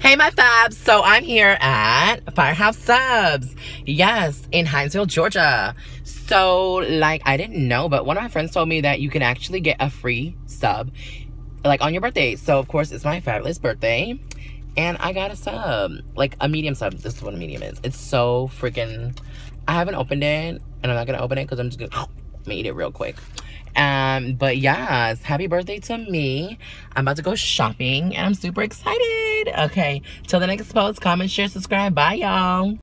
Hey, my fabs. So I'm here at Firehouse Subs. Yes, in Hinesville, Georgia. So, like, I didn't know, but one of my friends told me that you can actually get a free sub, like, on your birthday. So, of course, it's my fabulous birthday. And I got a sub, like a medium sub. This is what a medium is. It's so freaking. I haven't opened it, and I'm not gonna open it because I'm just gonna, eat it real quick. Um, but yes, happy birthday to me. I'm about to go shopping and I'm super excited. Okay, till the next post, comment, share, subscribe. Bye, y'all.